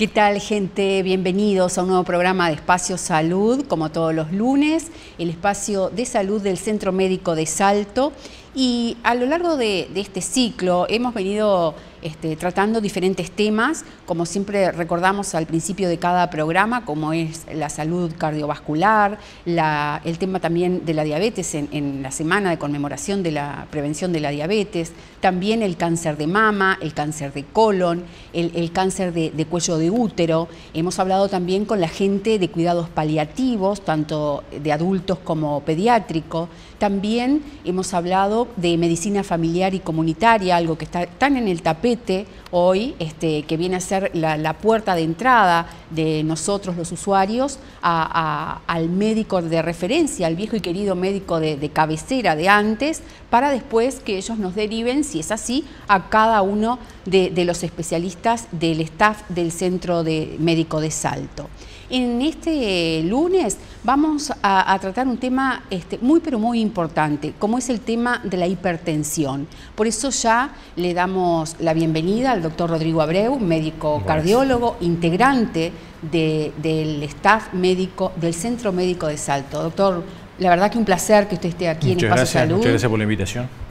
¿Qué tal gente? Bienvenidos a un nuevo programa de Espacio Salud, como todos los lunes, el espacio de salud del Centro Médico de Salto. Y a lo largo de, este ciclo hemos venido este, tratando diferentes temas, como siempre recordamos al principio de cada programa, como es la salud cardiovascular, el tema también de la diabetes en, la semana de conmemoración de la prevención de la diabetes, también el cáncer de mama, el cáncer de colon, el, cáncer de, de, cuello de útero. Hemos hablado también con la gente de cuidados paliativos, tanto de adultos como pediátricos. También hemos hablado de medicina familiar y comunitaria, algo que está tan en el tapete hoy, este, que viene a ser la, puerta de entrada de nosotros los usuarios al médico de referencia, al viejo y querido médico de, cabecera de antes, para después que ellos nos deriven, si es así, a cada uno de, de los especialistas del staff del Centro de Médico de Salto. En este lunes vamos a, tratar un tema este, muy pero muy importante, como es el tema de la hipertensión. Por eso ya le damos la bienvenida al doctor Rodrigo Abreu, médico cardiólogo, integrante del staff médico del Centro Médico de Salto. Doctor, la verdad que un placer que usted esté aquí en Espacio Salud. Muchas gracias por la invitación.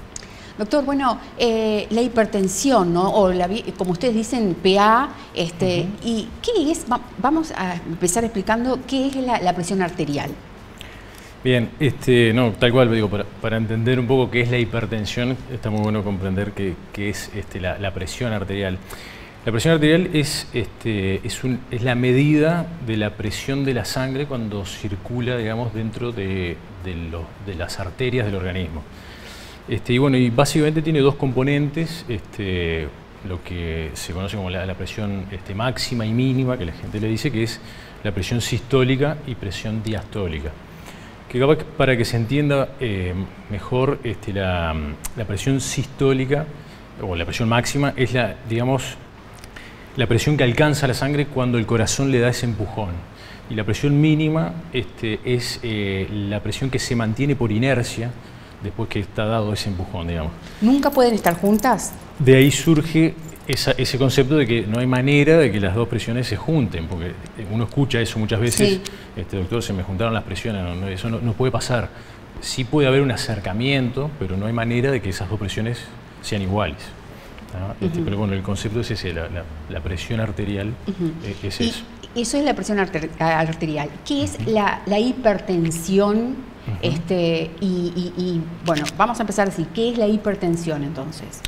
Doctor, bueno, eh, la hipertensión, ¿no? O como ustedes dicen, PA, este, ¿y qué es? vamos a empezar explicando qué es la, presión arterial. Bien, este, no, tal cual, digo, para, entender un poco qué es la hipertensión, está muy bueno comprender qué, es este, la, presión arterial. La presión arterial es, este, es, es, la medida de la presión de la sangre cuando circula, digamos, dentro de, de las arterias del organismo. Este, y bueno, y básicamente tiene dos componentes, este, lo que se conoce como la, presión este, máxima y mínima, que la gente le dice que es la presión sistólica y presión diastólica. Que para que se entienda eh, mejor, la, la, presión sistólica o la presión máxima es la, digamos, la presión que alcanza la sangre cuando el corazón le da ese empujón. Y la presión mínima es eh, la presión que se mantiene por inercia después que está dado ese empujón, digamos. ¿Nunca pueden estar juntas? De ahí surge ese concepto de que no hay manera de que las dos presiones se junten, porque uno escucha eso muchas veces, este doctor, se me juntaron las presiones, eso no, puede pasar. Sí puede haber un acercamiento, pero no hay manera de que esas dos presiones sean iguales. Este, pero bueno, el concepto es ese, la, presión arterial e, es eso. Eso es la presión arterial. ¿Qué es la, hipertensión? Este, y, bueno, vamos a empezar a decir, ¿qué es la hipertensión entonces?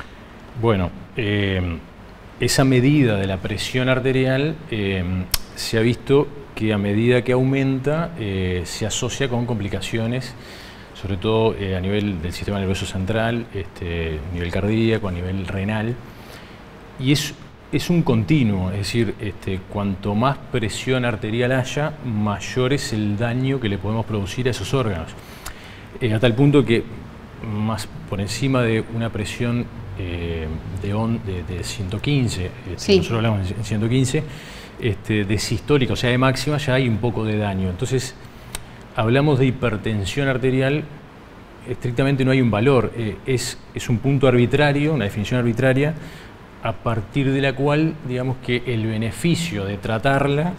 Bueno, em, esa medida de la presión arterial em, se ha visto que a medida que aumenta eh, se asocia con complicaciones, sobre todo eh, a nivel del sistema nervioso central, este, a nivel cardíaco, a nivel renal. Y es es un continuo, es decir, este, cuanto más presión arterial haya, mayor es el daño que le podemos producir a esos órganos. Eh, a tal punto que más por encima de una presión eh, de, 115, este, nosotros hablamos en 115, este, de sistólica, o sea, de máxima, ya hay un poco de daño. Entonces, hablamos de hipertensión arterial, estrictamente no hay un valor, eh, es, es un punto arbitrario, una definición arbitraria, a partir de la cual, digamos que el beneficio de tratarla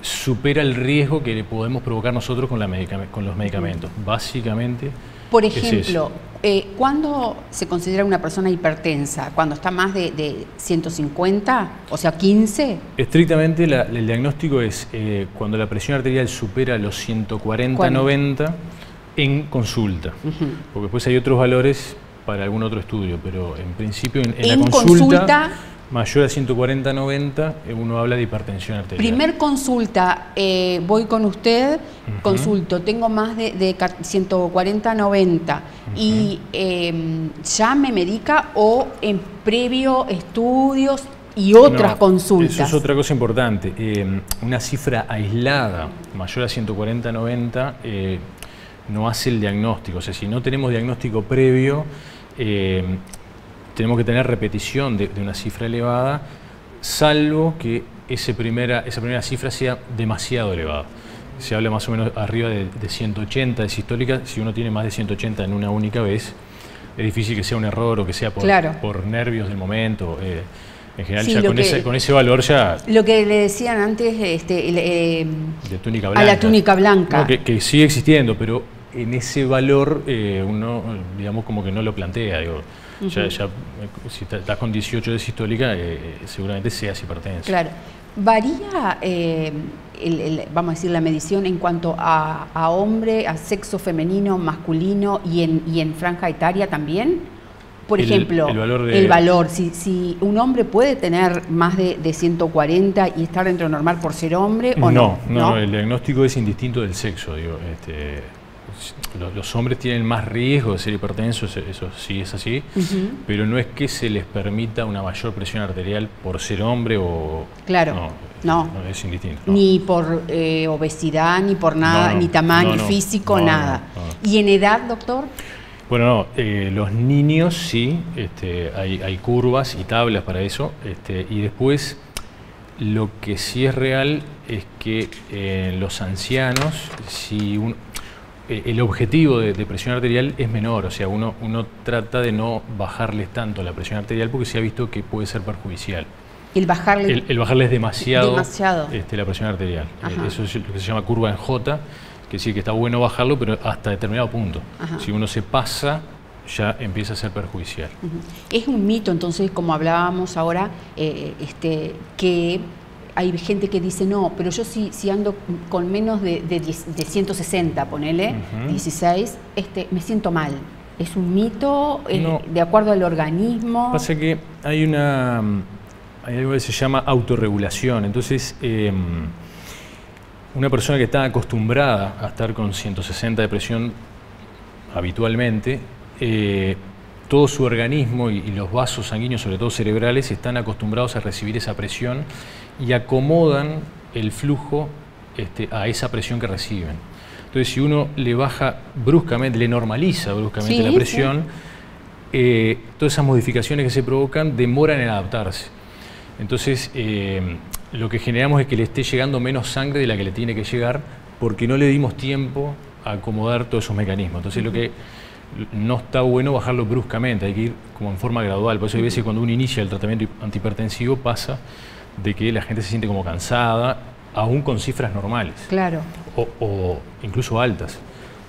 supera el riesgo que le podemos provocar nosotros con, la con los medicamentos. Básicamente. Por ejemplo, eh, ¿cuándo se considera una persona hipertensa? ¿Cuando está más de, 150? O sea, 15? Estrictamente el diagnóstico es eh, cuando la presión arterial supera los 140-90 en consulta. Porque después hay otros valores para algún otro estudio, pero en principio en, la consulta, mayor a 140-90 eh, uno habla de hipertensión arterial. Primer consulta, eh, voy con usted, consulto, tengo más de, 140-90 y em, ya me medica o en previo estudios y otras consultas. Eso es otra cosa importante. Em, una cifra aislada mayor a 140-90 eh, no hace el diagnóstico. O sea, si no tenemos diagnóstico previo, eh, tenemos que tener repetición de, una cifra elevada, salvo que ese primera, esa primera cifra sea demasiado elevada. Se habla más o menos arriba de, 180 de sistólica, si uno tiene más de 180 en una única vez, es difícil que sea un error o que sea por, por nervios del momento. Eh, en general ya con, ese, con, ese, valor ya... Lo que le decían antes este, eh, de túnica blanca. a la túnica blanca. que, sigue existiendo, pero en ese valor eh, uno, digamos, como que no lo plantea. Digo, ya, si estás con 18 de sistólica, eh, seguramente seas hipertenso. Claro. ¿Varía, vamos a decir, la medición en cuanto a, hombre, a sexo femenino, masculino y en, y en franja etaria también? Por ejemplo, el valor, si, un hombre puede tener más de, 140 y estar dentro de normal por ser hombre o no. No, no, el diagnóstico es indistinto del sexo. Digo, este, los, hombres tienen más riesgo de ser hipertensos, eso sí es así, pero no es que se les permita una mayor presión arterial por ser hombre o... Claro, no. es indistinto. Ni por eh, obesidad, ni por nada, ni tamaño físico, nada. ¿Y en edad, doctor? Bueno, no, eh, los niños sí, este, hay, curvas y tablas para eso, este, y después lo que sí es real es que en los ancianos, si eh, el objetivo de, presión arterial es menor, o sea, uno, uno trata de no bajarles tanto la presión arterial porque se ha visto que puede ser perjudicial. El bajarle, el, bajarles demasiado, Este, la presión arterial. Eso es lo que se llama curva en J que sí que está bueno bajarlo, pero hasta determinado punto. Si uno se pasa, ya empieza a ser perjudicial. Es un mito, entonces, como hablábamos ahora, eh, este, que hay gente que dice, no, pero yo si, si ando con menos de, de, 160, ponele, 16, este, me siento mal. ¿Es un mito eh, de acuerdo al organismo? Pasa que hay una hay algo que se llama autorregulación. Entonces, em, una persona que está acostumbrada a estar con 160 de presión habitualmente, eh, todo su organismo y, los vasos sanguíneos, sobre todo cerebrales, están acostumbrados a recibir esa presión y acomodan el flujo este, a esa presión que reciben. Entonces, si uno le baja bruscamente, le normaliza bruscamente la presión, eh, todas esas modificaciones que se provocan demoran en adaptarse. Entonces, eh, lo que generamos es que le esté llegando menos sangre de la que le tiene que llegar porque no le dimos tiempo a acomodar todos esos mecanismos. Entonces lo que no está bueno bajarlo bruscamente, hay que ir como en forma gradual. Por eso hay veces cuando uno inicia el tratamiento antihipertensivo pasa de que la gente se siente como cansada, aún con cifras normales. Claro. O, incluso altas.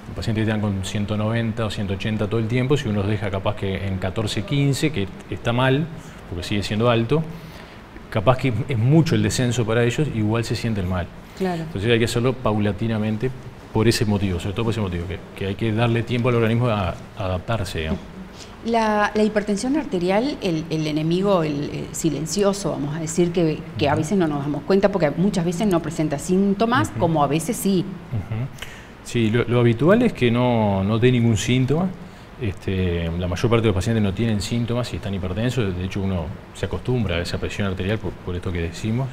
Los pacientes que están con 190 o 180 todo el tiempo, si uno los deja capaz que en 14, 15, que está mal, porque sigue siendo alto, capaz que es mucho el descenso para ellos, igual se sienten mal. Claro. Entonces hay que hacerlo paulatinamente por ese motivo, sobre todo por ese motivo, que, hay que darle tiempo al organismo a, adaptarse. La, hipertensión arterial, el, enemigo el, silencioso, vamos a decir, que, a veces no nos damos cuenta porque muchas veces no presenta síntomas, como a veces sí. Sí, lo, habitual es que no, no dé ningún síntoma. Este, la mayor parte de los pacientes no tienen síntomas y están hipertensos, de hecho uno se acostumbra a esa presión arterial por, esto que decimos.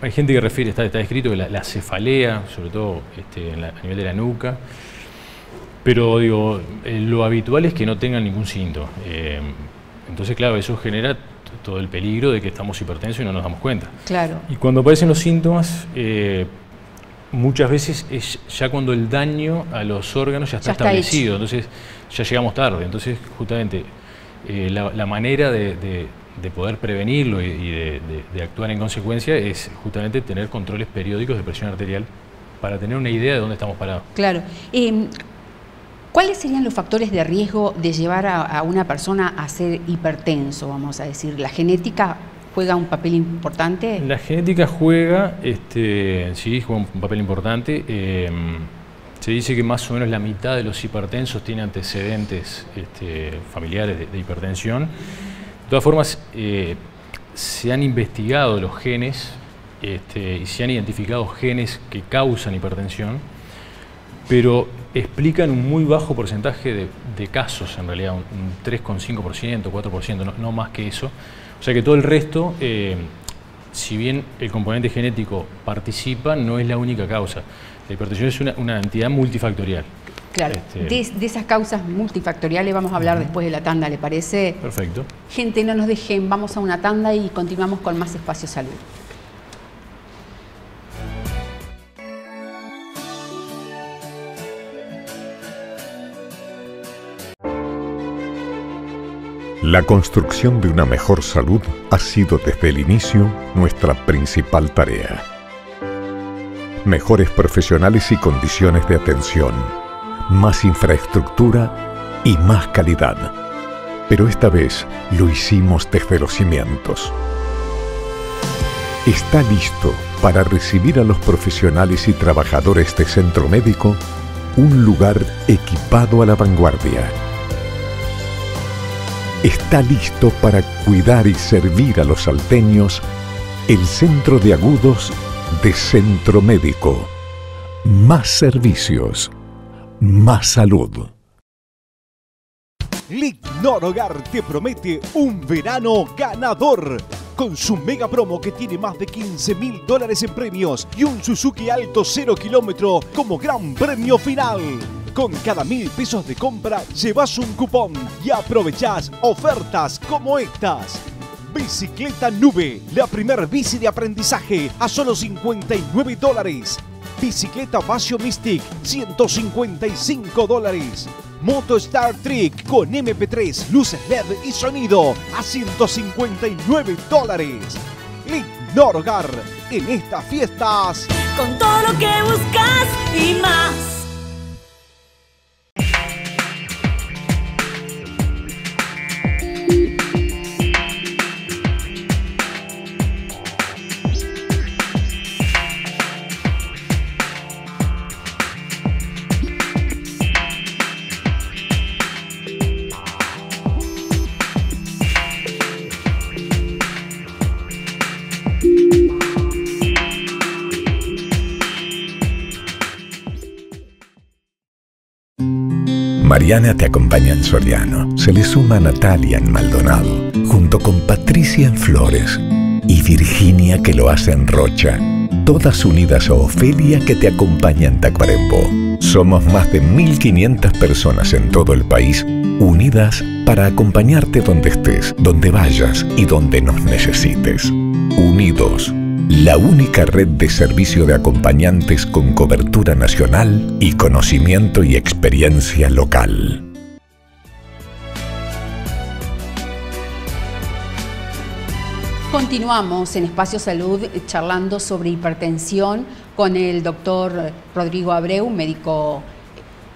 Hay gente que refiere, está, está escrito que la, cefalea, sobre todo este, a nivel de la nuca, pero digo, eh, lo habitual es que no tengan ningún síntoma. Eh, entonces, claro, eso genera todo el peligro de que estamos hipertensos y no nos damos cuenta. Claro. Y cuando aparecen los síntomas, eh, muchas veces es ya cuando el daño a los órganos ya está, establecido, entonces ya llegamos tarde. Entonces, justamente, eh, la, manera de, poder prevenirlo y, de, actuar en consecuencia es justamente tener controles periódicos de presión arterial para tener una idea de dónde estamos parados. Claro. Em, ¿Cuáles serían los factores de riesgo de llevar a, una persona a ser hipertenso, vamos a decir? ¿La genética juega un papel importante? La genética juega, este, sí, juega un papel importante. Em, se dice que más o menos la mitad de los hipertensos tiene antecedentes este, familiares de, hipertensión. De todas formas, eh, se han investigado los genes este, y se han identificado genes que causan hipertensión, pero explican un muy bajo porcentaje de, casos, en realidad, un, 3,5%, 4%, no más que eso. O sea que todo el resto, eh, si bien el componente genético participa, no es la única causa. La hipertensión es una, entidad multifactorial. Claro, este, de, esas causas multifactoriales vamos a hablar después de la tanda, ¿le parece? Perfecto. Gente, no nos dejen, vamos a una tanda y continuamos con más Espacio Salud. La construcción de una mejor salud ha sido desde el inicio nuestra principal tarea. Mejores profesionales y condiciones de atención, más infraestructura y más calidad. Pero esta vez lo hicimos desde los cimientos. Está listo para recibir a los profesionales y trabajadores de centro médico un lugar equipado a la vanguardia está listo para cuidar y servir a los salteños el centro de agudos de Centro Médico. Más servicios, más salud. Lignor Hogar te promete un verano ganador. Con su mega promo que tiene más de 15 mil dólares en premios y un Suzuki Alto 0 kilómetro como gran premio final. Con cada mil pesos de compra llevas un cupón y aprovechás ofertas como estas. Bicicleta Nube, la primer bici de aprendizaje a solo 59 dólares. Bicicleta Vacio Mystic, 155 dólares. Moto Star Trek con MP3, luces LED y sonido a 159 dólares. Lignor Hogar en estas fiestas. Con todo lo que buscas y más. Mariana te acompaña en Soriano. Se le suma Natalia en Maldonado, junto con Patricia en Flores y Virginia que lo hace en Rocha. Todas unidas a Ofelia que te acompaña en Tacuarembó. Somos más de 1.500 personas en todo el país unidas para acompañarte donde estés, donde vayas y donde nos necesites. Unidos la única red de servicio de acompañantes con cobertura nacional y conocimiento y experiencia local. Continuamos en Espacio Salud charlando sobre hipertensión con el doctor Rodrigo Abreu, médico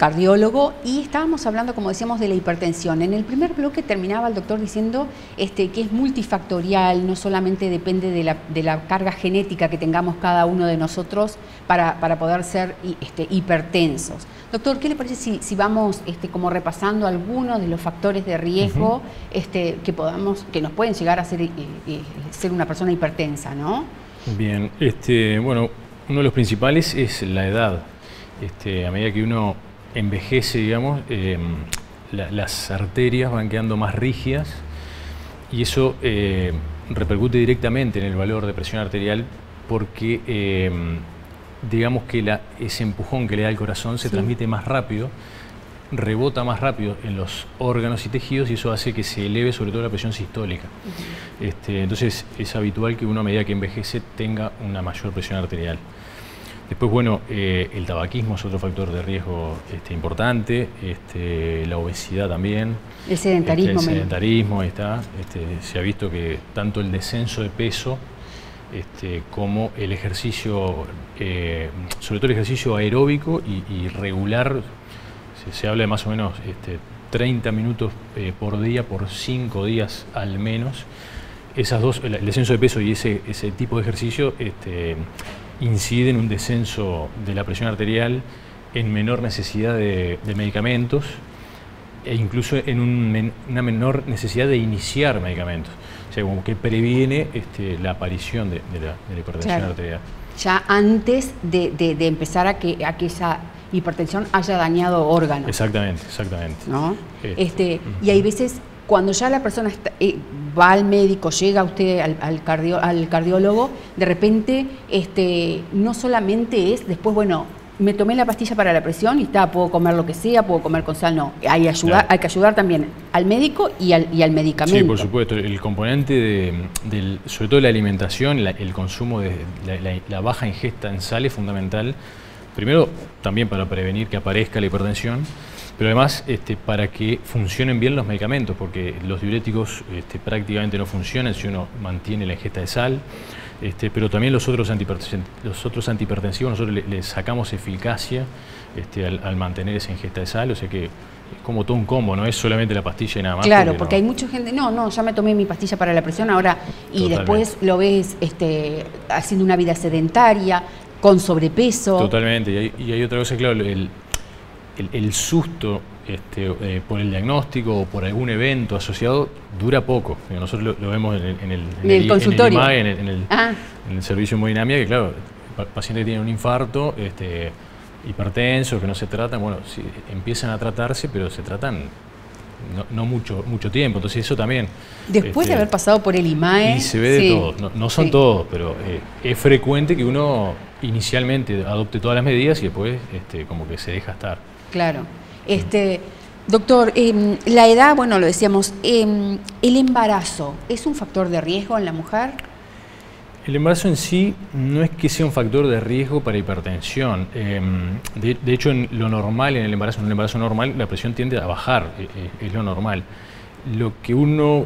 cardiólogo, y estábamos hablando, como decíamos, de la hipertensión. En el primer bloque terminaba el doctor diciendo este, que es multifactorial, no solamente depende de la, carga genética que tengamos cada uno de nosotros para, poder ser este, hipertensos. Doctor, ¿qué le parece si, vamos este, como repasando algunos de los factores de riesgo este, que, podamos, que nos pueden llegar a ser, eh, eh, ser una persona hipertensa, ¿no? Bien, este, bueno, uno de los principales es la edad. Este, a medida que uno envejece, digamos, eh, las arterias van quedando más rígidas y eso eh, repercute directamente en el valor de presión arterial porque eh, digamos que la, ese empujón que le da el corazón se transmite más rápido, rebota más rápido en los órganos y tejidos y eso hace que se eleve sobre todo la presión sistólica. este, entonces es habitual que uno a medida que envejece tenga una mayor presión arterial. Después, bueno, eh, el tabaquismo es otro factor de riesgo este, importante, este, la obesidad también. El sedentarismo. Este, el sedentarismo, está. se ha visto que tanto el descenso de peso como el ejercicio, eh, sobre todo el ejercicio aeróbico y, regular, se, habla de más o menos 30 minutos eh, por día por 5 días al menos. Esas dos, el descenso de peso y ese, ese tipo de ejercicio incide en un descenso de la presión arterial, en menor necesidad de, medicamentos e incluso en una menor necesidad de iniciar medicamentos. O sea, como que previene este, la aparición de, la, hipertensión arterial. Ya antes de, empezar a que, a que esa hipertensión haya dañado órganos. Exactamente, exactamente. ¿No? Este, y hay veces cuando ya la persona eh, va al médico, llega usted al, al, cardiólogo, de repente este, no solamente es después, bueno, me tomé la pastilla para la presión y está, puedo comer lo que sea, puedo comer con sal, no. Hay, ayuda, hay que ayudar también al médico y al, y al medicamento. Sí, por supuesto. El componente, de, del, sobre todo la alimentación, el consumo de la, baja ingesta en sal es fundamental. Primero, también para prevenir que aparezca la hipertensión pero además este, para que funcionen bien los medicamentos, porque los diuréticos este, prácticamente no funcionan si uno mantiene la ingesta de sal, este, pero también los otros, los otros antihipertensivos nosotros le, sacamos eficacia este, al, mantener esa ingesta de sal, o sea que es como todo un combo, no es solamente la pastilla y nada más. Claro, porque, hay mucha gente, no, no, ya me tomé mi pastilla para la presión ahora y después lo ves este, haciendo una vida sedentaria, con sobrepeso. Totalmente, y hay, otra cosa, claro, el, el, susto este, eh, por el diagnóstico o por algún evento asociado dura poco. Nosotros lo, vemos en el, en el, consultorio. En el, en el, servicio de hemodinámica, que claro, pacientes que tienen un infarto, este, hipertensos, que no se tratan, bueno, empiezan a tratarse, pero se tratan no, mucho, mucho tiempo. Entonces eso también... Después de este, haber pasado por el IMAE... Y se ve de todo. No, son todos, pero eh, es frecuente que uno inicialmente adopte todas las medidas y después este, como que se deja estar. Claro. Este, doctor, em, la edad, bueno, lo decíamos, em, ¿el embarazo es un factor de riesgo en la mujer? El embarazo en sí no es que sea un factor de riesgo para hipertensión. Em, de, hecho, en lo normal, en el embarazo, un embarazo normal, la presión tiende a bajar, e, e, es lo normal. Lo que uno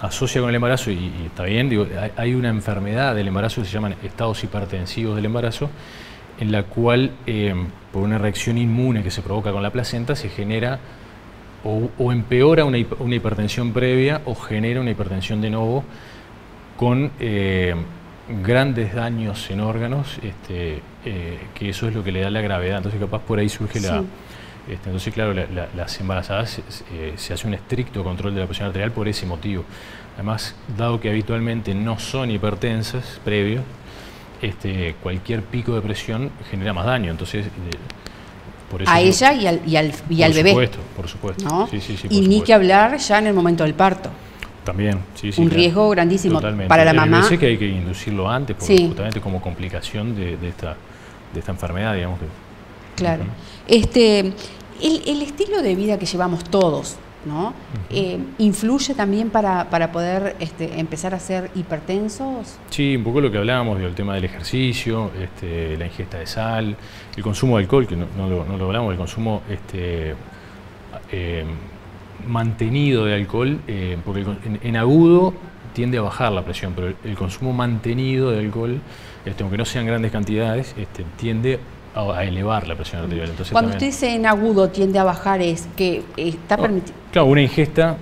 asocia con el embarazo, y, está bien, digo, hay, una enfermedad del embarazo que se llaman estados hipertensivos del embarazo, en la cual por una reacción inmune que se provoca con la placenta, se genera o, empeora una, hipertensión previa o genera una hipertensión de nuevo con eh, grandes daños en órganos, este, eh, que eso es lo que le da la gravedad. Entonces capaz por ahí surge la... Este, entonces, claro, las embarazadas eh, se hace un estricto control de la presión arterial por ese motivo. Además, dado que habitualmente no son hipertensas previos, este, cualquier pico de presión genera más daño. Entonces, eh, por eso a ella y al, y al, y al bebé. Por supuesto, por supuesto. y ni que hablar ya en el momento del parto. También, sí, sí. Un riesgo grandísimo para la mamá. Parece que hay que inducirlo antes, justamente como complicación de, esta, de esta enfermedad, digamos. Claro. este, el, el estilo de vida que llevamos todos, ¿no? Eh, ¿Influye también para, poder este, empezar a ser hipertensos? Sí, un poco lo que hablábamos, del tema del ejercicio, este, la ingesta de sal, el consumo de alcohol, que no, lo, hablamos, el consumo este, eh, mantenido de alcohol, eh, porque en, agudo tiende a bajar la presión, pero el, consumo mantenido de alcohol, este, aunque no sean grandes cantidades, este, tiende a elevar la presión arterial. Entonces, Cuando usted dice en agudo tiende a bajar, es que está permitido. Claro, una ingesta,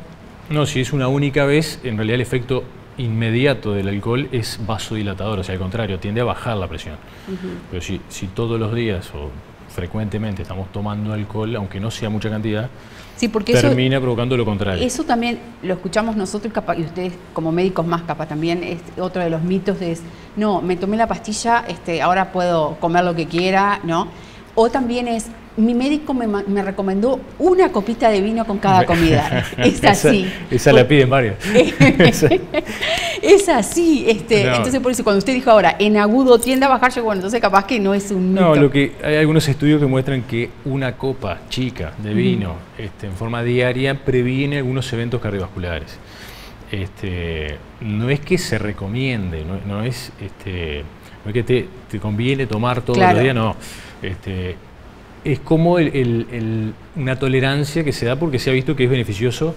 no, si es una única vez, en realidad el efecto inmediato del alcohol es vasodilatador, o sea, al contrario, tiende a bajar la presión. Pero si, si todos los días o frecuentemente estamos tomando alcohol, aunque no sea mucha cantidad, sí, porque termina provocando lo contrario. Eso también lo escuchamos nosotros y ustedes como médicos más capaz también, es otro de los mitos es, no, me tomé la pastilla, este, ahora puedo comer lo que quiera, ¿no? O también es, mi médico me, recomendó una copita de vino con cada comida. Es así. esa, la piden varios. es así. Este, Entonces, por eso, cuando usted dijo ahora, en agudo tiende a bajar, yo, bueno, entonces capaz que no es un. No, lo que hay algunos estudios que muestran que una copa chica de vino este, en forma diaria previene algunos eventos cardiovasculares. Este, no es que se recomiende, no, es, este, no es que te, conviene tomar todo el día, no. Este, es como una tolerancia que se da porque se ha visto que es beneficioso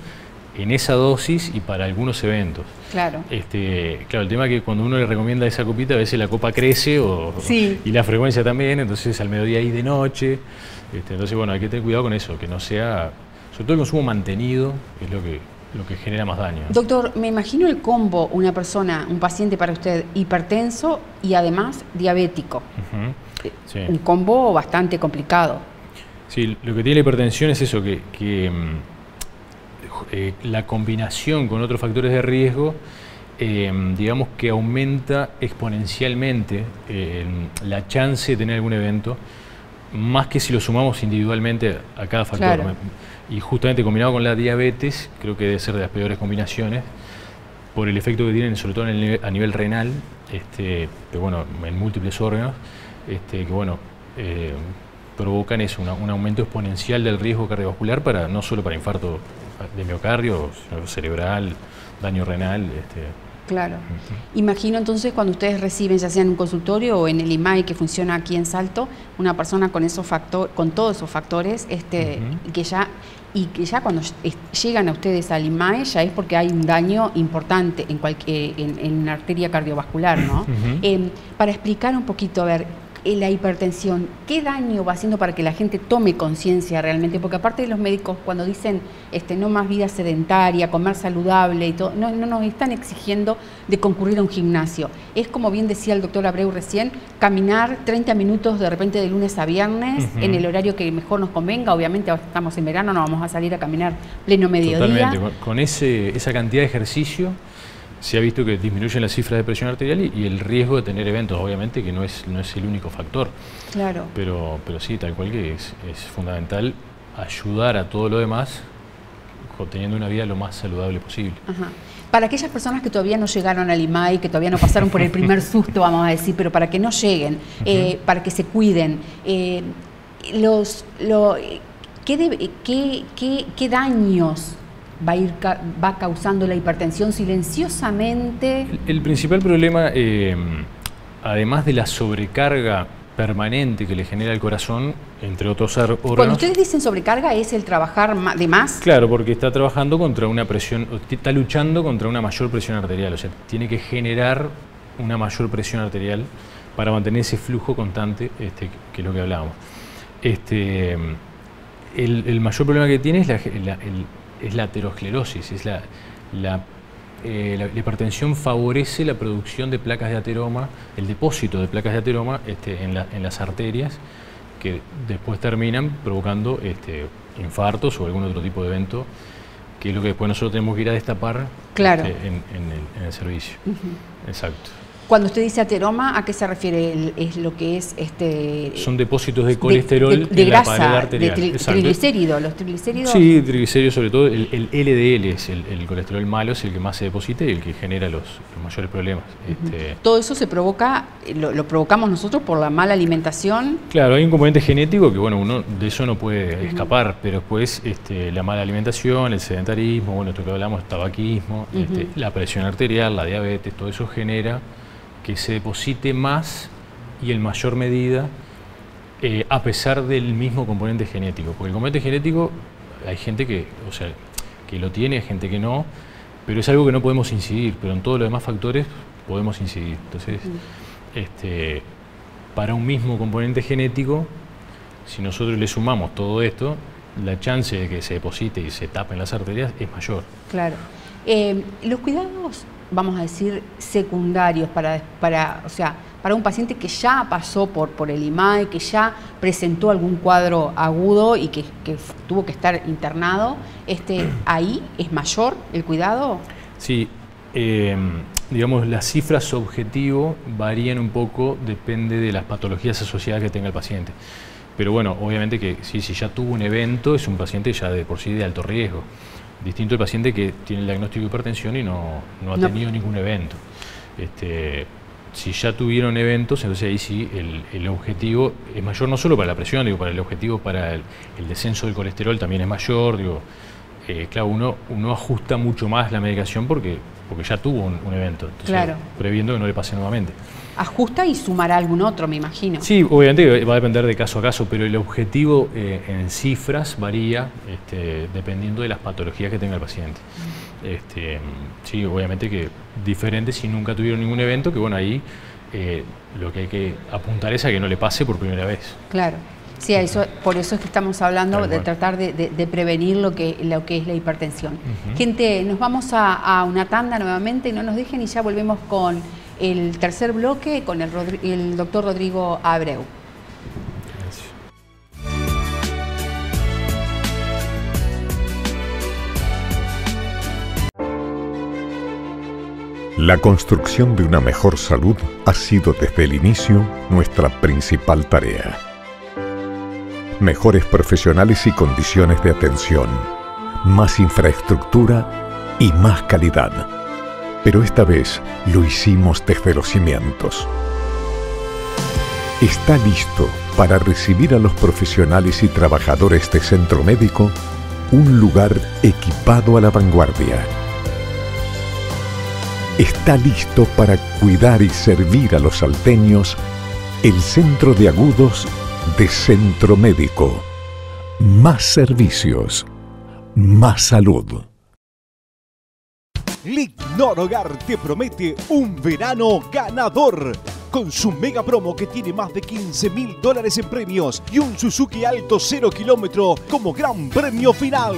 en esa dosis y para algunos eventos. Claro. Este, claro, el tema es que cuando uno le recomienda esa copita, a veces la copa crece o, y la frecuencia también, entonces al mediodía y de noche. Este, entonces, bueno, hay que tener cuidado con eso, que no sea, sobre todo el consumo mantenido, es lo que, lo que genera más daño. Doctor, me imagino el combo, una persona, un paciente para usted hipertenso y además diabético. Un combo bastante complicado. Sí, lo que tiene la hipertensión es eso, que, mm, eh, la combinación con otros factores de riesgo, em, digamos que aumenta exponencialmente eh, la chance de tener algún evento, más que si lo sumamos individualmente a cada factor. Y justamente combinado con la diabetes, creo que debe ser de las peores combinaciones, por el efecto que tienen, sobre todo a nivel renal, este, pero bueno, en múltiples órganos, este, que bueno, eh, provocan eso, un aumento exponencial del riesgo cardiovascular para no solo para infarto de miocardio, sino cerebral, daño renal. Este, Claro. Imagino entonces cuando ustedes reciben, ya sea en un consultorio o en el IMAI que funciona aquí en Salto, una persona con esos factores, con todos esos factores, este, que ya y que ya cuando llegan a ustedes al IMAE ya es porque hay un daño importante en, cualquier, en, en arteria cardiovascular, ¿no? Em, para explicar un poquito, a ver, la hipertensión, ¿qué daño va haciendo para que la gente tome conciencia realmente? Porque aparte de los médicos, cuando dicen este, no más vida sedentaria, comer saludable y todo, no, no nos están exigiendo de concurrir a un gimnasio. Es como bien decía el doctor Abreu recién, caminar 30 minutos de repente de lunes a viernes en el horario que mejor nos convenga. Obviamente ahora estamos en verano, no vamos a salir a caminar pleno mediodía. Totalmente, con ese, esa cantidad de ejercicio se ha visto que disminuyen las cifras de presión arterial y, el riesgo de tener eventos, obviamente que no es, no es el único factor. Claro. Pero, pero sí, tal cual que es, fundamental ayudar a todo lo demás teniendo una vida lo más saludable posible. Para aquellas personas que todavía no llegaron al IMAI, que todavía no pasaron por el primer susto, vamos a decir, pero para que no lleguen, eh, para que se cuiden, eh, los, lo, ¿qué, qué, qué, ¿qué daños va, a ir, va causando la hipertensión silenciosamente. El, principal problema, eh, además de la sobrecarga permanente que le genera el corazón, entre otros órganos. Cuando ustedes dicen sobrecarga, ¿es el trabajar de más? Claro, porque está trabajando contra una presión, está luchando contra una mayor presión arterial, o sea, tiene que generar una mayor presión arterial para mantener ese flujo constante, este, que es lo que hablábamos. Este, el, mayor problema que tiene es la, el, es la aterosclerosis, es la, eh, la, hipertensión favorece la producción de placas de ateroma, el depósito de placas de ateroma este, en, las arterias que después terminan provocando este, infartos o algún otro tipo de evento, que es lo que después nosotros tenemos que ir a destapar claro. Este, en, el, servicio. Exacto. Cuando usted dice ateroma, ¿a qué se refiere? es lo que es este. Son depósitos de colesterol de, grasa, De triglicéridos, los triglicéridos. Sí, triglicéridos, sobre todo el, LDL es el, colesterol malo, es el que más se deposita y el que genera los, mayores problemas. Este, Todo eso se provoca, lo, provocamos nosotros por la mala alimentación. Claro, hay un componente genético que, bueno, uno de eso no puede escapar, pero después este, la mala alimentación, el sedentarismo, bueno, esto que hablamos, tabaquismo, este, la presión arterial, la diabetes, todo eso genera que se deposite más y en mayor medida eh, a pesar del mismo componente genético. Porque el componente genético hay gente que, o sea, que lo tiene, hay gente que no, pero es algo que no podemos incidir, pero en todos los demás factores podemos incidir. Entonces, este, para un mismo componente genético, si nosotros le sumamos todo esto, la chance de que se deposite y se tapen las arterias es mayor. Claro. Eh, los cuidados vamos a decir, secundarios para, para, o sea, para un paciente que ya pasó por, por el IMAE, que ya presentó algún cuadro agudo y que, tuvo que estar internado, este, ¿ahí es mayor el cuidado? Sí, eh, digamos, las cifras objetivo varían un poco, depende de las patologías asociadas que tenga el paciente. Pero bueno, obviamente que si ya tuvo un evento, es un paciente ya de por sí de alto riesgo. Distinto el paciente que tiene el diagnóstico de hipertensión y no, ha tenido ningún evento. Este, si ya tuvieron eventos, entonces ahí sí el, objetivo es mayor, no solo para la presión, digo, para el objetivo para el, descenso del colesterol también es mayor, digo, eh, claro, uno, uno ajusta mucho más la medicación porque, porque ya tuvo un, evento, previendo que no le pase nuevamente ajusta y sumará algún otro, me imagino. Sí, obviamente va a depender de caso a caso, pero el objetivo eh, en cifras varía este, dependiendo de las patologías que tenga el paciente. Este, sí, obviamente que diferente si nunca tuvieron ningún evento, que bueno, ahí eh, lo que hay que apuntar es a que no le pase por primera vez. Claro. Sí, eso, por eso es que estamos hablando de tratar de, prevenir lo que, lo que es la hipertensión. Gente, nos vamos a, a, una tanda nuevamente, no nos dejen y ya volvemos con el tercer bloque con el, doctor Rodrigo Abreu. La construcción de una mejor salud ha sido desde el inicio nuestra principal tarea. Mejores profesionales y condiciones de atención, más infraestructura y más calidad pero esta vez lo hicimos desde los cimientos. Está listo para recibir a los profesionales y trabajadores de Centro Médico un lugar equipado a la vanguardia. está listo para cuidar y servir a los salteños el Centro de Agudos de Centro Médico. Más servicios, más salud. Lignor Hogar te promete un verano ganador. Con su mega promo que tiene más de 15 mil dólares en premios y un Suzuki Alto 0 kilómetro como gran premio final.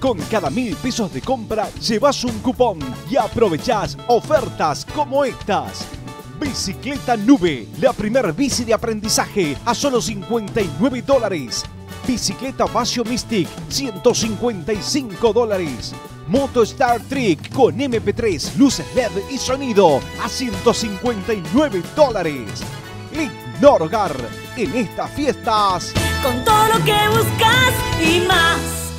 Con cada mil pesos de compra llevas un cupón y aprovechás ofertas como estas. Bicicleta Nube, la primer bici de aprendizaje a solo 59 dólares. Bicicleta Vasio Mystic, 155 dólares. Moto Star Trek con MP3, luces LED y sonido a 159 dólares. Lignor Hogar en estas fiestas. Con todo lo que buscas y más.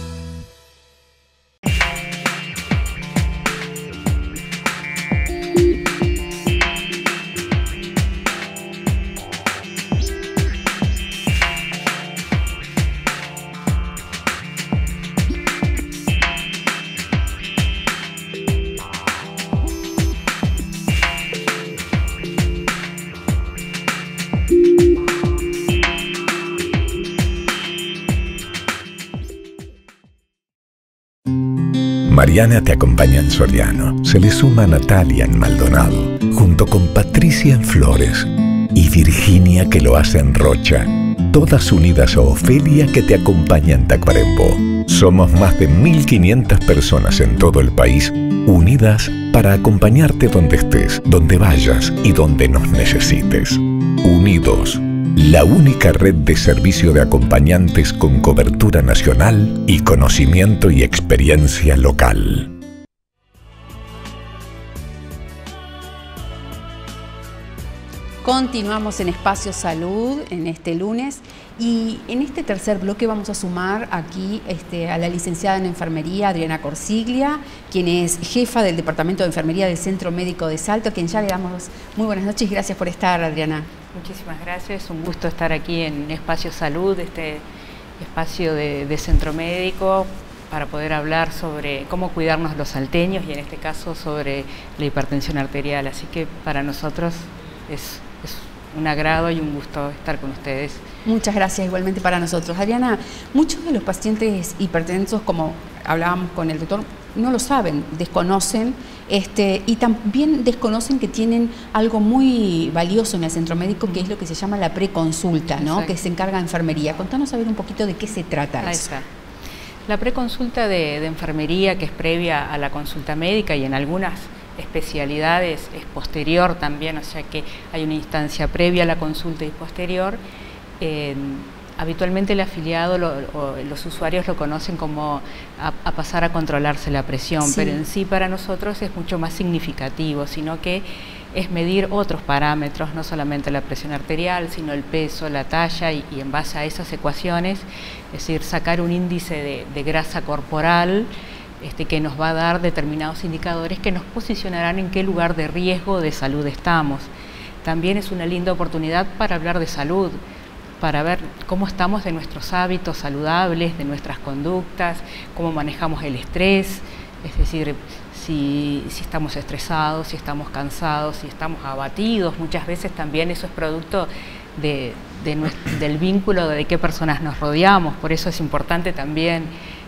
Mariana te acompaña en Soriano. Se le suma Natalia en Maldonado, junto con Patricia en Flores y Virginia que lo hace en Rocha. Todas unidas a Ofelia que te acompaña en Tacuarembó. Somos más de 1.500 personas en todo el país unidas para acompañarte donde estés, donde vayas y donde nos necesites. Unidos la única red de servicio de acompañantes con cobertura nacional y conocimiento y experiencia local. Continuamos en Espacio Salud en este lunes y en este tercer bloque vamos a sumar aquí este, a la licenciada en enfermería Adriana Corsiglia, quien es jefa del Departamento de Enfermería del Centro Médico de Salto, a quien ya le damos muy buenas noches y gracias por estar Adriana. Muchísimas gracias, un gusto estar aquí en Espacio Salud, este espacio de, centro médico para poder hablar sobre cómo cuidarnos los salteños y en este caso sobre la hipertensión arterial. Así que para nosotros es, es un agrado y un gusto estar con ustedes. Muchas gracias, igualmente para nosotros. Adriana, muchos de los pacientes hipertensos, como hablábamos con el doctor, no lo saben, desconocen este, y también desconocen que tienen algo muy valioso en el centro médico, que es lo que se llama la preconsulta, ¿no? que se encarga de enfermería. Contanos a ver un poquito de qué se trata eso. La preconsulta de, de enfermería, que es previa a la consulta médica y en algunas especialidades es posterior también, o sea que hay una instancia previa a la consulta y posterior. Eh, habitualmente el afiliado o los usuarios lo conocen como a, pasar a controlarse la presión, pero en sí para nosotros es mucho más significativo, sino que es medir otros parámetros, no solamente la presión arterial, sino el peso, la talla y, en base a esas ecuaciones, es decir, sacar un índice de grasa corporal este, que nos va a dar determinados indicadores que nos posicionarán en qué lugar de riesgo de salud estamos. También es una linda oportunidad para hablar de salud, para ver cómo estamos de nuestros hábitos saludables, de nuestras conductas, cómo manejamos el estrés, es decir, si, estamos estresados, si estamos cansados, si estamos abatidos, muchas veces también eso es producto del vínculo de qué personas nos rodeamos, por eso es importante también